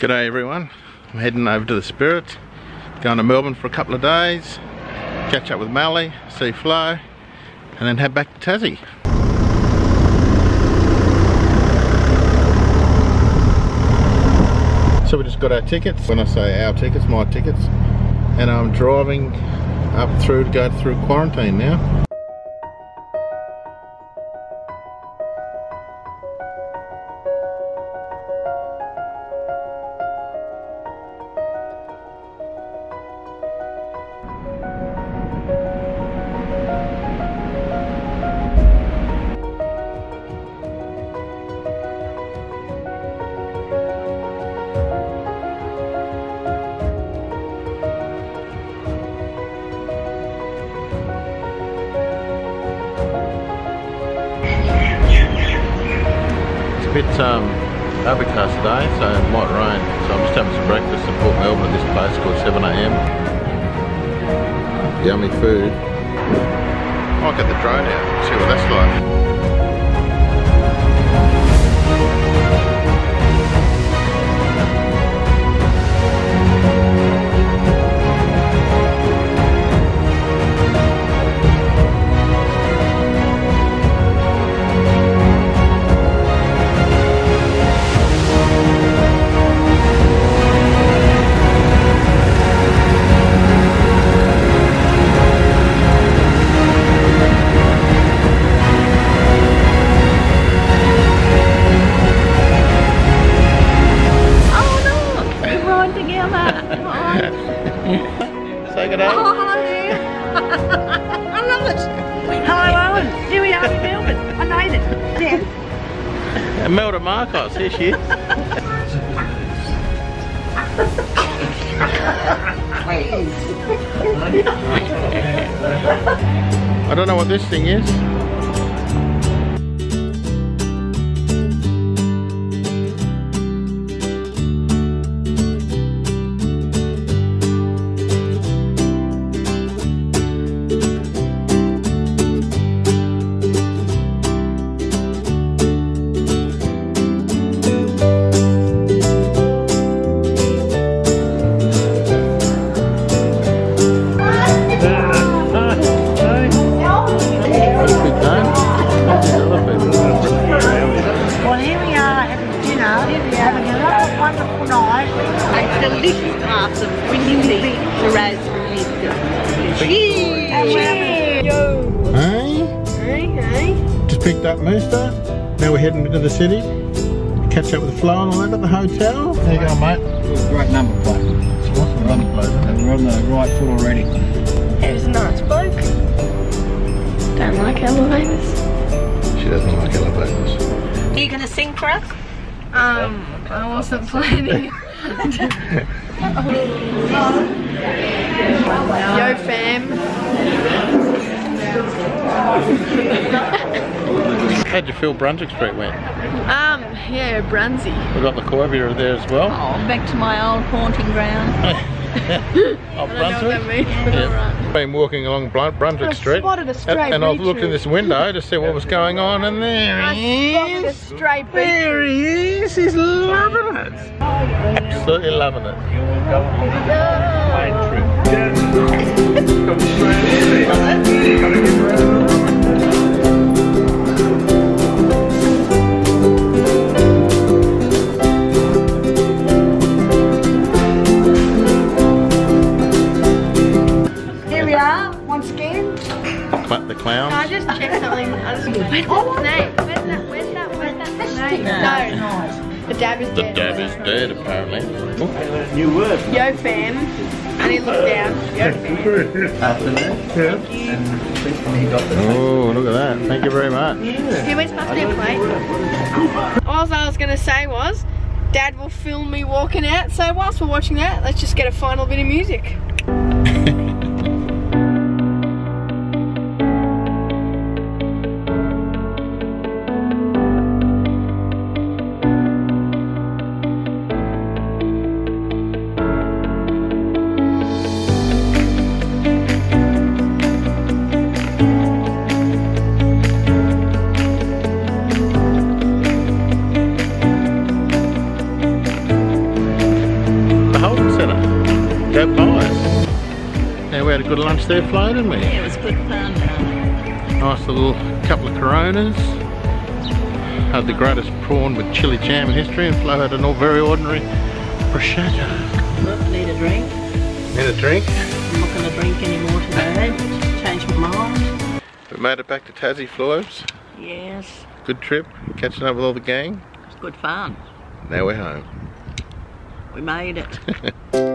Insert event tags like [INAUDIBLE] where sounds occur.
G'day everyone. I'm heading over to the Spirit, going to Melbourne for a couple of days, catch up with Mally, see Flo, and then head back to Tassie. So we just got our tickets. When I say our tickets, my tickets. And I'm driving up through to go through quarantine now. A bit um, overcast today, so it might rain. So I'm just having some breakfast in Port Melbourne at this place called 7am. Yummy food. I'll get the drone out, see what that's like. Say good day. Oh, hi. I love it. Hello, Owen. Here we are in Melbourne. I made it. Yeah. Imelda Marcos, here she is. I don't know what this thing is. Dinner. Having another wonderful night. a delicious glass of windy raspberry biscuit. Cheers! Cheers. Yo. Hey? Hey, hey. Just picked up Mooster. Now we're heading into the city. Catch up with Flo and all that at the hotel. There you go, mate. Great number plate. Awesome number plate, isn't? We're on the right foot already. Here's a nice bloke. Don't like elevators. She doesn't like elevators. Are you going to sing for us? Um, I wasn't planning. Yo fam. How'd you feel Brunswick Street went? Um, yeah, Brunsey. We got the Corvia there as well. Oh, back to my old haunting ground. [LAUGHS] [LAUGHS] Oh, I don't know what that means. Yeah. Been walking along Brunswick Street. a And, and I've looked in this window to see what was going on, and there I he spotted is. stray There he is. He's loving it. Absolutely loving it. Name? No, the dab is The dead. dab is dead, apparently. Ooh. New word. Yo fam. I need to look down. Yo fam. [LAUGHS] Afternoon. And please tell you got the Oh, look at that. Thank you very much. Do you want to pass me a plate? All I was going to say was, Dad will film me walking out. So whilst we're watching that, let's just get a final bit of music. Good lunch there, Flo, didn't we? Yeah, it was good fun. Nice little couple of Coronas. Had the greatest prawn with chili jam in history, and Flo had an all very ordinary prosciutto. Look, need a drink. Need a drink? I'm not going to drink anymore today. Changed my mind. We made it back to Tassie, Flo's. Yes, Good trip, catching up with all the gang. it's good fun. Now we're home. We made it. [LAUGHS]